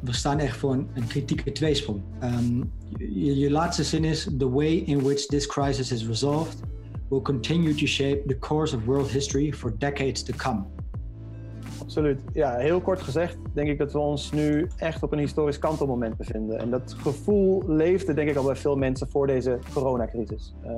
we staan echt voor een, kritieke tweesprong. Um, je, je laatste zin is: The way in which this crisis is resolved will continue to shape the course of world history for decades to come. Absoluut. Ja, heel kort gezegd denk ik dat we ons nu echt op een historisch kantelmoment bevinden. En dat gevoel leefde denk ik al bij veel mensen voor deze coronacrisis. Uh,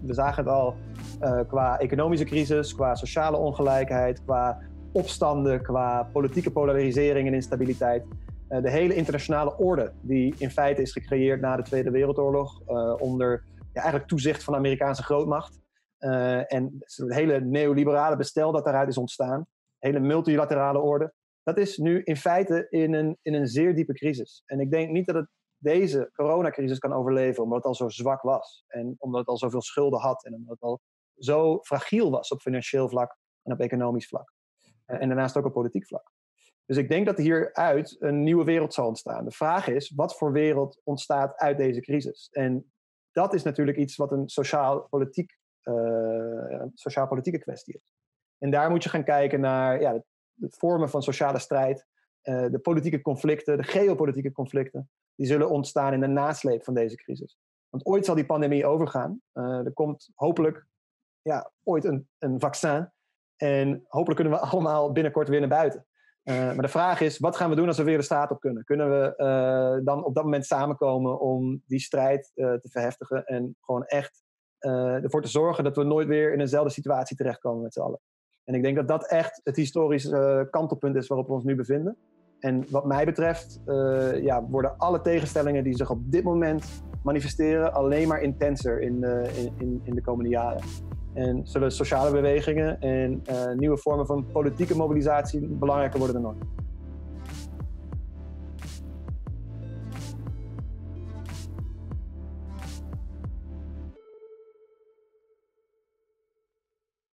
we zagen het al uh, qua economische crisis, qua sociale ongelijkheid, qua opstanden, qua politieke polarisering en instabiliteit. Uh, de hele internationale orde die in feite is gecreëerd na de Tweede Wereldoorlog onder ja, eigenlijk toezicht van de Amerikaanse grootmacht. en het hele neoliberale bestel dat daaruit is ontstaan hele multilaterale orde. Dat is nu in feite in een, in een zeer diepe crisis. En ik denk niet dat het deze coronacrisis kan overleven, omdat het al zo zwak was. En omdat het al zoveel schulden had. En omdat het al zo fragiel was op financieel vlak en op economisch vlak. Eh, en daarnaast ook op politiek vlak. Dus ik denk dat hieruit een nieuwe wereld zal ontstaan. De vraag is, wat voor wereld ontstaat uit deze crisis? En dat is natuurlijk iets wat een sociaal-politiek, uh, sociaal-politieke kwestie is. En daar moet je gaan kijken naar ja, de, vormen van sociale strijd, uh, de politieke conflicten, de geopolitieke conflicten, die zullen ontstaan in de nasleep van deze crisis. Want ooit zal die pandemie overgaan. Uh, er komt hopelijk ja, ooit een, een vaccin. En hopelijk kunnen we allemaal binnenkort weer naar buiten. Uh, maar de vraag is, wat gaan we doen als we weer de straat op kunnen? Kunnen we uh, dan op dat moment samenkomen om die strijd uh, te verheftigen en gewoon echt ervoor te zorgen dat we nooit weer in eenzelfde situatie terechtkomen met z'n allen? En ik denk dat dat echt het historische kantelpunt is waarop we ons nu bevinden. En wat mij betreft ja, worden alle tegenstellingen die zich op dit moment manifesteren alleen maar intenser in, in, in de komende jaren. En zullen sociale bewegingen en nieuwe vormen van politieke mobilisatie belangrijker worden dan ooit.